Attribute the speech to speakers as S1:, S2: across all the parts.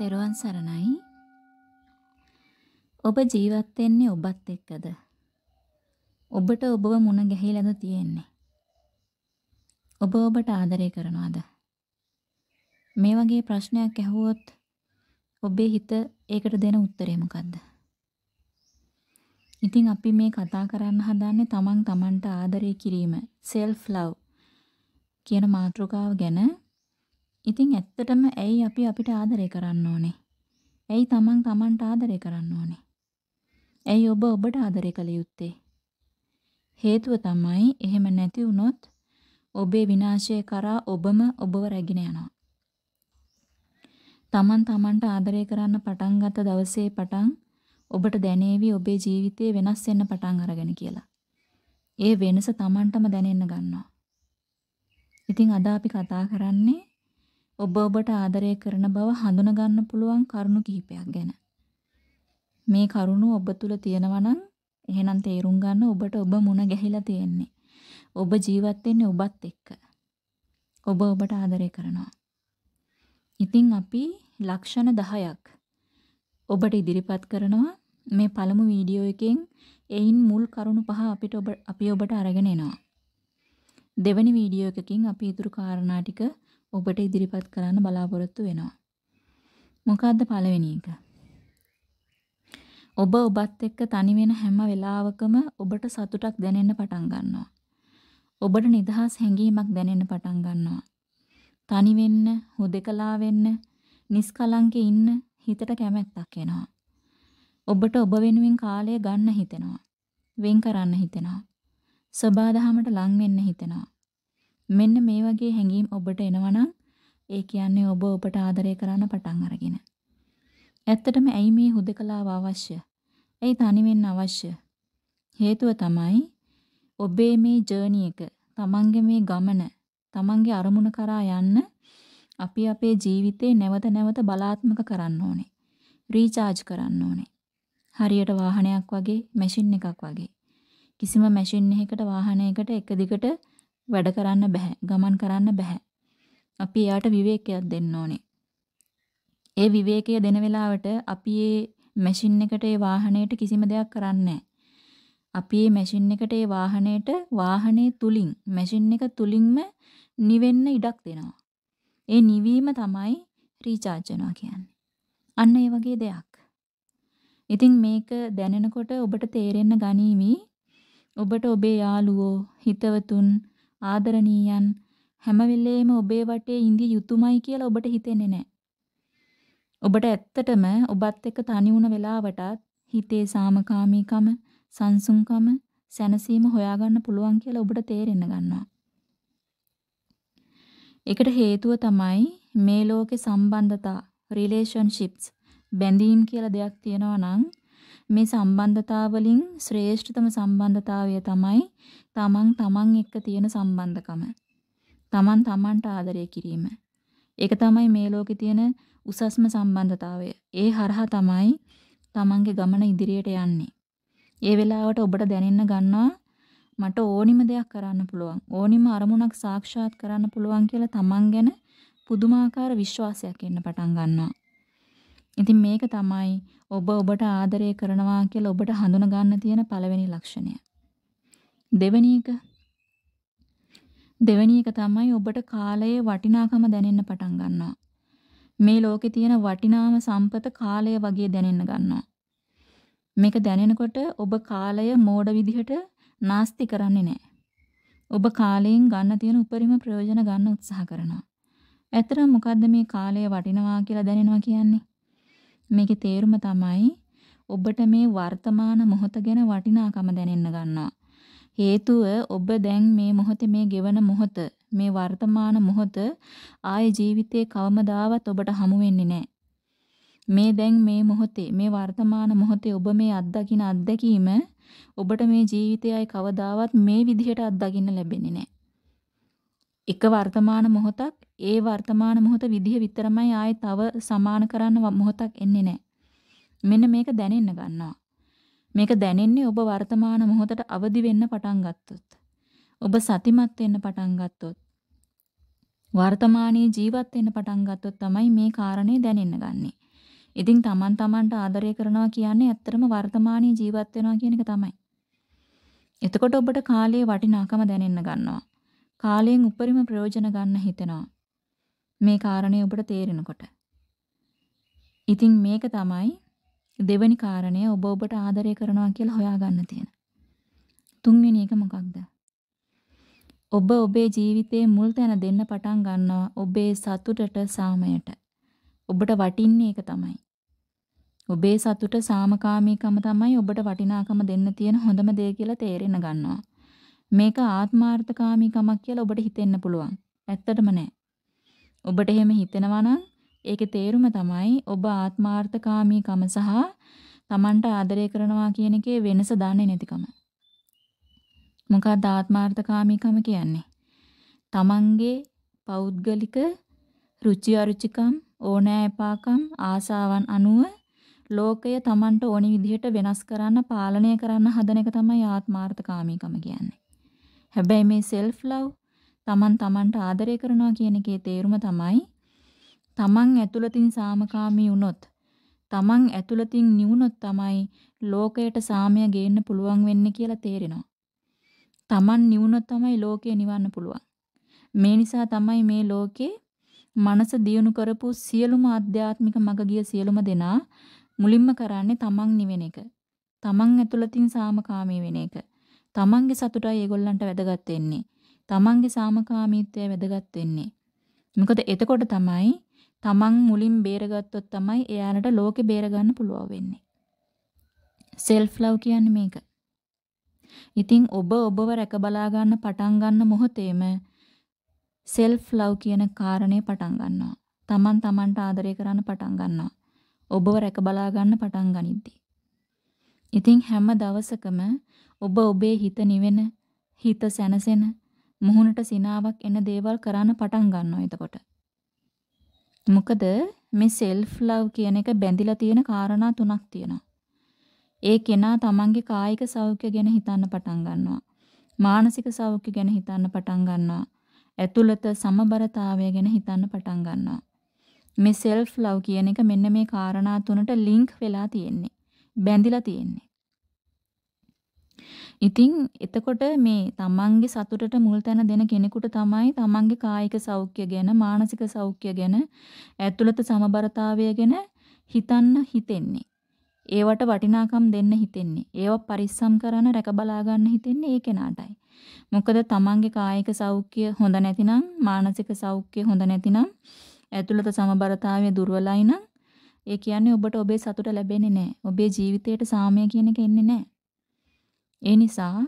S1: තෙරුවන් සරණයි. ඔබ ජීවත් වෙන්නේ ඔබත් එක්කද? ඔබට ඔබව මුණ ගැහිලාද තියෙන්නේ? ඔබ ඔබට ආදරය කරනවද? මේ වගේ ප්‍රශ්නයක් ඇහුවොත් ඔබේ හිත ඒකට දෙන උත්තරේ මොකද්ද? ඉතින් අපි මේ කතා කරන්න හදන්නේ තමන් තමන්ට ආදරය කිරීම, self love කියන මාතෘකාව ගැන. ඉතින් ඇත්තටම ඇයි අපි අපිට ආදරය කරන්න ඕනේ? ඇයි තමන් තමන්ට ආදරය කරන්න ඕනේ? ඇයි ඔබ ඔබට ආදරය කළ යුත්තේ? හේතුව තමයි එහෙම නැති වුණොත් ඔබේ විනාශය කරා ඔබම ඔබව රැගෙන යනවා. තමන් තමන්ට ආදරය කරන්න පටන් ගත්ත දවසේ පටන් ඔබට දැනේවි ඔබේ ජීවිතේ වෙනස් වෙන්න පටන් අරගෙන කියලා. ඒ වෙනස තමන්ටම දැනෙන්න ගන්නවා. ඉතින් අද අපි කතා කරන්නේ ඔබ ඔබට ආදරය කරන බව හඳුන ගන්න පුළුවන් කරුණු කිහිපයක් ගැන. මේ කරුණු ඔබ තුල තියෙනවා නම් එහෙනම් තේරුම් ගන්න ඔබට ඔබ මුණ ගැහිලා තියෙන්නේ. ඔබ ජීවත් වෙන්නේ ඔබත් එක්ක. ඔබ ඔබට ආදරය කරනවා. ඉතින් අපි ලක්ෂණ 10ක් ඔබට ඉදිරිපත් කරනවා මේ පළමු වීඩියෝ එකෙන් එයින් මුල් කරුණු පහ අපිට ඔබ අපි ඔබට අරගෙන එනවා. දෙවැනි වීඩියෝ එකකින් අපි ඊතුරු කාරණා ටික ඔබට ඉදිරිපත් කරන්න බලාපොරොත්තු වෙනවා. මොකද්ද පළවෙනි එක? ඔබ ඔබත් එක්ක තනි වෙන හැම වෙලාවකම ඔබට සතුටක් දැනෙන්න පටන් ගන්නවා. ඔබට නිදහස් හැඟීමක් දැනෙන්න පටන් ගන්නවා. තනි වෙන්න, හුදකලා වෙන්න, නිස්කලංකේ ඉන්න හිතට කැමැත්තක් එනවා. ඔබට ඔබ වෙනුවෙන් කාලය ගන්න හිතෙනවා. වෙන් කරන්න හිතෙනවා. සබාදහමට ලං වෙන්න හිතෙනවා. මෙන්න මේ වගේ හැඟීම් ඔබට එනවනම් ඒ කියන්නේ ඔබ ඔබට ආදරය කරන්න පටන් අරගෙන. ඇත්තටම ඇයි මේ හුදකලාව අවශ්‍ය? ඇයි තනි වෙන්න අවශ්‍ය? හේතුව තමයි ඔබේ මේ ජර්නි එක, තමන්ගේ මේ ගමන, තමන්ගේ අරමුණ කරා යන්න අපි අපේ ජීවිතේ නැවත නැවත බලාත්මක කරන්න ඕනේ. රීචාර්ජ් කරන්න ඕනේ. හරියට වාහනයක් වගේ, මැෂින් එකක් වගේ. කිසිම මැෂින් එකකට වාහනයකට එක දිගට වැඩ කරන්න බෑ. ගමන් කරන්න බෑ. අපි එයාට විවේකයක් දෙන්න ඕනේ. ඒ විවේකය දෙන වෙලාවට අපි ඒ මැෂින් එකට ඒ වාහනයට කිසිම දෙයක් කරන්නේ අපි මේ මැෂින් එකට ඒ වාහනයට වාහනේ තුලින් මැෂින් එක තුලින්ම නිවෙන්න ඉඩක් දෙනවා. ඒ නිවීම තමයි රීචාර්ජ් වෙනවා කියන්නේ. අන්න ඒ වගේ දෙයක්. ඉතින් මේක දැනෙනකොට ඔබට තේරෙන්න ගනීවි ඔබට ඔබේ යාළුවෝ, හිතවතුන්, ආදරණීයන් හැම වෙලේම ඔබේ වටේ ඉඳි යුතුයමයි කියලා ඔබට හිතෙන්නේ නැහැ. ඔබට ඇත්තටම ඔබත් එක්ක තනි වුණ වෙලාවටත් හිතේ සාමකාමීකම, සංසුන්කම, සැනසීම හොයාගන්න පුළුවන් කියලා ඔබට තේරෙන්න ගන්නවා. ඒකට හේතුව තමයි මේ ලෝකේ සම්බන්ධතා, relationships, බැඳීම් කියලා දෙයක් තියෙනවා නම් මේ සම්බන්ධතා වලින් ශ්‍රේෂ්ඨතම සම්බන්ධතාවය තමයි තමන් තමන් එක්ක තියෙන සම්බන්ධකම. තමන් තමන්ට ආදරය කිරීම. ඒක තමයි මේ ලෝකේ තියෙන උසස්ම සම්බන්ධතාවය. ඒ හරහා තමයි තමන්ගේ ගමන ඉදිරියට යන්නේ. ඒ වෙලාවට ඔබට දැනෙන්න ගන්නවා මට ඕනිම දෙයක් කරන්න පුළුවන්. ඕනිම අරමුණක් සාක්ෂාත් කරන්න පුළුවන් කියලා තමන් ගැන පුදුමාකාර විශ්වාසයක් එන්න පටන් ගන්නවා. ඉතින් මේක තමයි ඔබ ඔබට ආදරය කරනවා කියලා ඔබට හඳුන ගන්න තියෙන පළවෙනි ලක්ෂණය. දෙවෙනි එක දෙවෙනි එක තමයි ඔබට කාලයේ වටිනාකම දැනෙන්න පටන් ගන්නවා. මේ ලෝකේ තියෙන වටිනාම සම්පත කාලය වගේ දැනෙන්න ගන්නවා. මේක දැනෙනකොට ඔබ කාලය මෝඩ විදිහට නාස්ති කරන්නේ නැහැ. ඔබ කාලයෙන් ගන්න තියෙන උපරිම ප්‍රයෝජන ගන්න උත්සාහ කරනවා. ඇත්තටම මොකද්ද මේ කාලය වටිනවා කියලා දැනෙනවා කියන්නේ? මේකේ තේරුම තමයි ඔබට මේ වර්තමාන මොහොත ගැන වටිනාකම දැනෙන්න ගන්නවා. හේතුව ඔබ දැන් මේ මොහොතේ මේ ගෙවන මොහොත මේ වර්තමාන මොහොත ආයේ ජීවිතේ කවමදාවත් ඔබට හමු වෙන්නේ නැහැ. මේ දැන් මේ මොහොතේ මේ වර්තමාන මොහොතේ ඔබ මේ අත්දකින අත්දැකීම ඔබට මේ ජීවිතය ආයේ කවදාවත් මේ විදිහට අත්දකින්න ලැබෙන්නේ නැහැ. එක වර්තමාන මොහොතක් ඒ වර්තමාන මොහොත විදිහ විතරමයි ආයේ තව සමාන කරන්න මොහොතක් එන්නේ නැහැ. මෙන්න මේක දැනෙන්න ගන්නවා. මේක දැනෙන්නේ ඔබ වර්තමාන මොහොතට අවදි වෙන්න පටන් ගත්තොත්. ඔබ සතිමත් වෙන්න පටන් ගත්තොත්. වර්තමානයේ ජීවත් වෙන්න පටන් ගත්තොත් තමයි මේ කාරණේ දැනෙන්න ගන්නෙ. ඉතින් Taman Tamanට ආදරය කරනවා කියන්නේ ඇත්තටම වර්තමානයේ ජීවත් වෙනවා කියන එක තමයි. එතකොට ඔබට කාලයේ වටිනාකම දැනෙන්න ගන්නවා. කාලයෙන් උපරිම ප්‍රයෝජන ගන්න හිතෙනවා. මේ කාරණේ ඔබට තේරෙනකොට. ඉතින් මේක තමයි දෙවැනි කාරණය ඔබ ඔබට ආදරය කරනවා කියලා හොයාගන්න තියෙන. තුන්වෙනි එක මොකක්ද? ඔබ ඔබේ ජීවිතයේ මුල් තැන දෙන්න පටන් ගන්නවා ඔබේ සතුටට සාමයට. ඔබට වටින්නේ ඒක තමයි. ඔබේ සතුට සාමකාමීකම තමයි ඔබට වටිනාකම දෙන්න තියෙන හොඳම දේ කියලා තේරෙන්න ගන්නවා. මේක ආත්මාර්ථකාමීකමක් කියලා ඔබට හිතෙන්න පුළුවන්. ඇත්තටම නෑ. ඔබට එහෙම හිතෙනවා නම් ඒකේ තේරුම තමයි ඔබ ආත්මාර්ථකාමීකම සහ Tamanට ආදරය කරනවා කියන එකේ වෙනස දන්නේ නැතිකම. මොකක්ද ආත්මාර්ථකාමීකම කියන්නේ? Tamanගේ පෞද්ගලික රුචි අරුචිකම් ඕනෑපාකම් ආසාවන් අනුව ලෝකය Tamanට ඕනි විදිහට වෙනස් කරන්න පාලනය කරන්න හදන එක තමයි ආත්මාර්ථකාමීකම කියන්නේ. හැබැයි මේ self love Taman Tamanට ආදරය කරනවා කියන එකේ තේරුම තමයි Taman ඇතුළතින් සාමකාමී වුණොත් Taman ඇතුළතින් නිවුනොත් තමයි ලෝකයට සාමය ගේන්න පුළුවන් වෙන්නේ කියලා තේරෙනවා. Taman නිවුනොත් තමයි ලෝකය නිවන්න පුළුවන්. මේ නිසා තමයි මේ ලෝකේ මනස දියුණු කරපු සියලුම ආධ්‍යාත්මික මග ගිය සියලුම දෙනා මුලින්ම කරන්නේ තමන් නිවෙන එක. තමන් ඇතුළතින් සාමකාමී වෙන එක. තමන්ගේ සතුටයි ඒගොල්ලන්ට වැදගත් වෙන්නේ. තමන්ගේ සාමකාමීත්වය වැදගත් වෙන්නේ. මොකද එතකොට තමයි තමන් මුලින් බේරගත්තොත් තමයි එයාලට ලෝකේ බේරගන්න පුළුවන් වෙන්නේ. self love කියන්නේ මේක. ඉතින් ඔබ ඔබව රැක බලා ගන්න පටන් ගන්න මොහොතේම self love කියන කාරණේ පටන් ගන්නවා. තමන් තමන්ට ආදරය කරන්න පටන් ගන්නවා. ඔබව රැක බලා ගන්න පටන් ගනිද්දී. ඉතින් හැම දවසකම ඔබ ඔබේ හිත නිවෙන, හිත සැනසෙන, මුහුණට සිනාවක් එන දේවල් කරන්න පටන් ගන්නවා එතකොට. මොකද මේ self love කියන එක බැඳිලා තියෙන කාරණා තුනක් තියෙනවා. ඒ කෙනා තමන්ගේ කායික සෞඛ්‍ය ගැන හිතන්න පටන් ගන්නවා. මානසික සෞඛ්‍ය ගැන හිතන්න පටන් ගන්නවා. ඇතුළත සමබරතාවය ගැන හිතන්න පටන් ගන්නවා. මේ self love කියන එක මෙන්න මේ காரணා තුනට link වෙලා තියෙන්නේ. බැඳිලා තියෙන්නේ. ඉතින් එතකොට මේ තමන්ගේ සතුටට මුල් තැන දෙන කෙනෙකුට තමයි තමන්ගේ කායික සෞඛ්‍ය ගැන මානසික සෞඛ්‍ය ගැන ඇතුළත සමබරතාවය ගැන හිතන්න හිතෙන්නේ. ඒවට වටිනාකම් දෙන්න හිතෙන්නේ. ඒව පරිස්සම් කරන රැක බලා ගන්න හිතෙන්නේ ඒ කෙනාටයි. මොකද තමන්ගේ කායික සෞඛ්‍ය හොඳ නැතිනම් මානසික සෞඛ්‍ය හොඳ නැතිනම් ඇතුළත සමබරතාවය දුර්වලයි නම් ඒ කියන්නේ ඔබට ඔබේ සතුට ලැබෙන්නේ නැහැ. ඔබේ ජීවිතයට සාමය කියන එක එන්නේ නැහැ. ඒ නිසා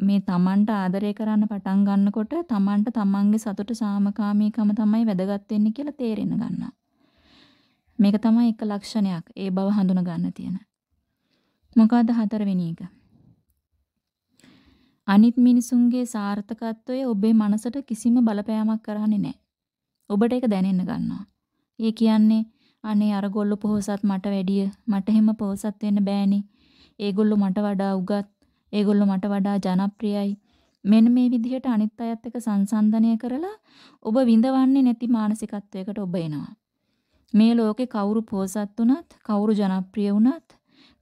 S1: මේ තමන්ට ආදරය කරන්න පටන් ගන්නකොට තමන්ට තමන්ගේ සතුට සාමකාමීකම තමයි වැදගත් වෙන්නේ කියලා තේරෙන්න ගන්නවා. මේක තමයි එක ලක්ෂණයක්. ඒ බව හඳුන ගන්න තියෙන. මොකද්ද හතරවෙනි එක? අනිත් මිනිසුන්ගේ සාර්ථකත්වය ඔබේ මනසට කිසිම බලපෑමක් කරන්නේ නැහැ. ඔබට ඒක දැනෙන්න ගන්නවා. ඒ කියන්නේ අනේ අර ගොල්ලෝ පොහසත් මට වැඩිය මට එහෙම පොහසත් වෙන්න බෑනේ. ඒගොල්ලෝ මට වඩා උගත්. ඒගොල්ලෝ මට වඩා ජනප්‍රියයි. මෙන්න මේ විදිහට අනිත් අයත් එක්ක සංසන්දනය කරලා ඔබ විඳවන්නේ නැති මානසිකත්වයකට ඔබ එනවා. මේ ලෝකේ කවුරු පොහසත් වුණත්, කවුරු ජනප්‍රිය වුණත්,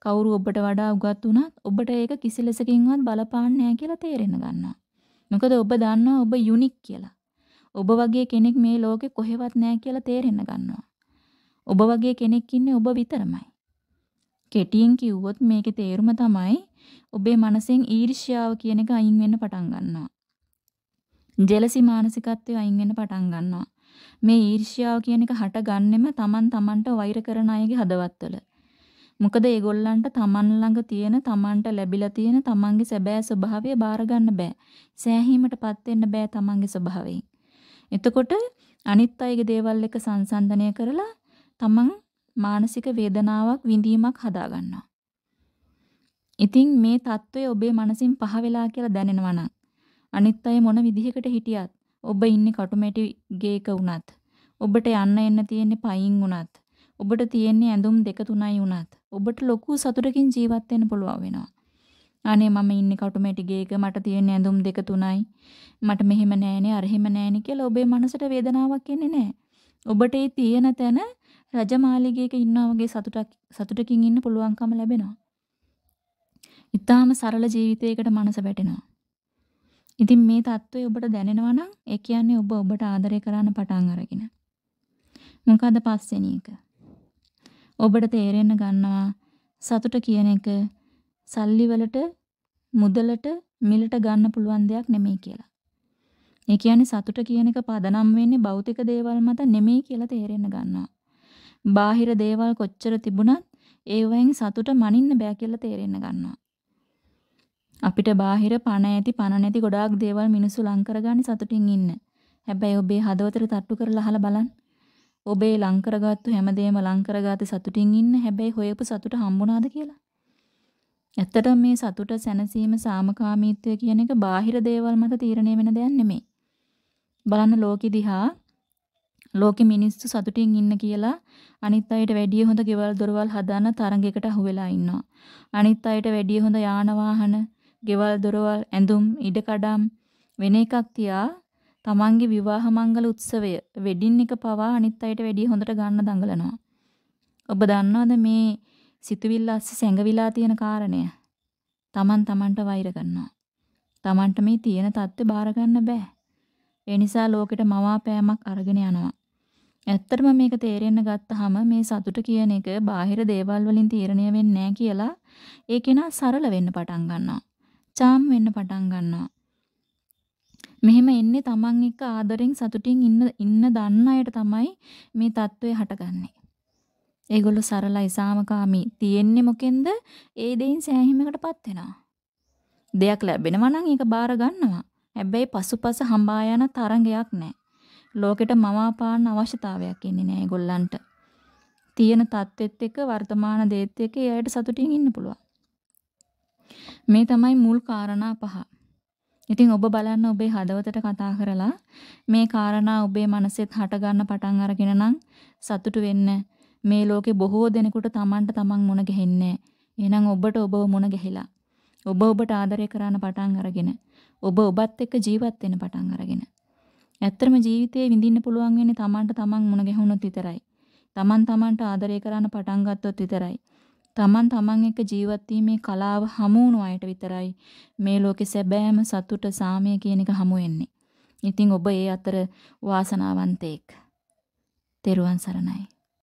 S1: කවුරු ඔබට වඩා උගත් වුණත් ඔබට ඒක කිසි ලෙසකින්වත් බලපාන්නේ නැහැ කියලා තේරෙන්න ගන්නවා. මොකද ඔබ දන්නවා ඔබ යුනික් කියලා. ඔබ වගේ කෙනෙක් මේ ලෝකේ කොහෙවත් නැහැ කියලා තේරෙන්න ගන්නවා. ඔබ වගේ කෙනෙක් ඉන්නේ ඔබ විතරමයි. කෙටියෙන් කිව්වොත් මේකේ තේරුම තමයි ඔබේ මනසෙන් ඊර්ෂ්‍යාව කියන එක අයින් වෙන්න පටන් ගන්නවා. ජෙලසි මානසිකත්වය අයින් වෙන්න පටන් ගන්නවා. මේ ඊර්ෂ්‍යාව කියන එක හටගන්නෙම Taman Tamanට වෛර කරන අයගේ හදවත්වල. මොකද ඒගොල්ලන්ට තමන් ළඟ තියෙන තමන්ට ලැබිලා තියෙන තමන්ගේ සැබෑ ස්වභාවය බාර ගන්න බෑ. සෑහීමටපත් වෙන්න බෑ තමන්ගේ ස්වභාවයෙන්. එතකොට අනිත් අයගේ දේවල් එක සංසන්දනය කරලා තමන් මානසික වේදනාවක් විඳීමක් හදා ගන්නවා. ඉතින් මේ తত্ত্বය ඔබේ මනසින් පහ වෙලා කියලා දැනෙනවා නම් අනිත් අය මොන විදිහකට හිටියත් ඔබ ඉන්නේ කටුමැටි ගේක වුණත් ඔබට යන්න එන්න තියෙන්නේ පයින් වුණත් ඔබට තියෙන්නේ ඇඳුම් දෙක තුනයි වුණත් ඔබට ලොකු සතුටකින් ජීවත් වෙන්න පුළුවන් වෙනවා. අනේ මම ඉන්නේ කටුමැටි ගේක මට තියෙන්නේ ඇඳුම් දෙක තුනයි මට මෙහෙම නෑනේ අර එහෙම නෑනේ කියලා ඔබේ මනසට වේදනාවක් එන්නේ නෑ. ඔබට ඒ තියෙන තැන රජමාලිගයක ඉන්නා වගේ සතුටක් සතුටකින් ඉන්න පුළුවන්කම ලැබෙනවා. ඊටාම සරල ජීවිතයකට මනස වැටෙනවා. ඉතින් මේ தত্ত্বය ඔබට දැනෙනවා නම් ඒ කියන්නේ ඔබ ඔබට ආදරය කරන්න පටන් අරගෙන. මොකද පස්වෙනි එක? ඔබට තේරෙන්න ගන්නවා සතුට කියන එක සල්ලි වලට මුදලට මිලට ගන්න පුළුවන් දෙයක් නෙමෙයි කියලා. ඒ කියන්නේ සතුට කියන එක පදනම් වෙන්නේ භෞතික දේවල් මත නෙමෙයි කියලා තේරෙන්න ගන්නවා. බාහිර දේවල් කොච්චර තිබුණත් ඒවෙන් සතුට මනින්න බෑ කියලා තේරෙන්න ගන්නවා. අපිට බාහිර පණ ඇති පණ නැති ගොඩාක් දේවල් මිනිස්සු ලං කරගන්නේ සතුටින් ඉන්න. හැබැයි ඔබේ හදවතට තට්ටු කරලා අහලා බලන්න. ඔබේ ලං කරගත්තු හැමදේම ලං කරගාති සතුටින් ඉන්න හැබැයි හොයපු සතුට හම්බුණාද කියලා. ඇත්තටම මේ සතුට සැනසීම සාමකාමීත්වය කියන එක බාහිර දේවල් මත තීරණය වෙන දෙයක් නෙමෙයි. බලන්න ලෝකෙ දිහා ලෝකෙ මිනිස්සු සතුටින් ඉන්න කියලා අනිත් අයට වැඩිය හොඳ ගෙවල් දොරවල් හදාන තරඟයකට අහු වෙලා ඉන්නවා. අනිත් අයට වැඩිය හොඳ යාන වාහන ගෙවල් දොරවල් ඇඳුම් ඉඩකඩම් වෙන එකක් තියා තමන්ගේ විවාහ මංගල උත්සවය වෙඩින් එක පවා අනිත් අයට වැඩිය හොඳට ගන්න දඟලනවා. ඔබ දන්නවද මේ සිතුවිල්ල ඇස්සේ සැඟවිලා තියෙන කාරණය? තමන් තමන්ට වෛර කරනවා. තමන්ට මේ තියෙන தත්ත්වය බාර ගන්න බෑ. ඒ නිසා ලෝකෙට මවාපෑමක් අරගෙන යනවා. ඇත්තටම මේක තේරෙන්න ගත්තාම මේ සතුට කියන එක බාහිර දේවල් වලින් තීරණය වෙන්නේ නැහැ කියලා ඒ කෙනා සරල වෙන්න පටන් ගන්නවා. චාම් වෙන්න පටන් ගන්නවා. මෙහෙම එන්නේ Taman එක්ක ආදරෙන් සතුටින් ඉන්න ඉන්න දන්න අයට තමයි මේ தত্ত্বය හටගන්නේ. ඒගොල්ලෝ සරලයි සාමකාමී තියෙන්නේ මොකෙන්ද? ඒ දෙයින් සෑහීමකටපත් වෙනවා. දෙයක් ලැබෙනවා නම් ඒක බාර ගන්නවා. හැබැයි පසුපස හඹා යන තරංගයක් නැහැ. ලෝකෙට මවාපාන්න අවශ්‍යතාවයක් ඉන්නේ නැහැ ඒගොල්ලන්ට. තියෙන தත්ත්වෙත් එක්ක වර්තමාන දේත් එක්ක එයාට සතුටින් ඉන්න පුළුවන්. මේ තමයි මුල් කාරණා පහ. ඉතින් ඔබ බලන්න ඔබේ හදවතට කතා කරලා මේ කාරණා ඔබේ මනසෙත් හට ගන්න පටන් අරගෙන නම් සතුටු වෙන්න මේ ලෝකේ බොහෝ දෙනෙකුට Tamanට Taman මුණ ගැහෙන්නේ එහෙනම් ඔබට ඔබව මුණ ගැහිලා ඔබ ඔබට ආදරය කරන්න පටන් අරගෙන ඔබ ඔබත් එක්ක ජීවත් වෙන්න පටන් අරගෙන ඇත්තම ජීවිතේ විඳින්න පුළුවන් වෙන්නේ Tamanට Taman මුණ ගැහුනොත් විතරයි. Taman Tamanට ආදරය කරන්න පටන් ගත්තොත් විතරයි. තමන් තමන් එක්ක ජීවත් වීමේ කලාව හමු වුණු අයට විතරයි මේ ලෝකේ සැබෑම සතුට සාමය කියන එක හමු වෙන්නේ. ඉතින් ඔබ ඒ අතර වාසනාවන්තයෙක්. තෙරුවන් සරණයි.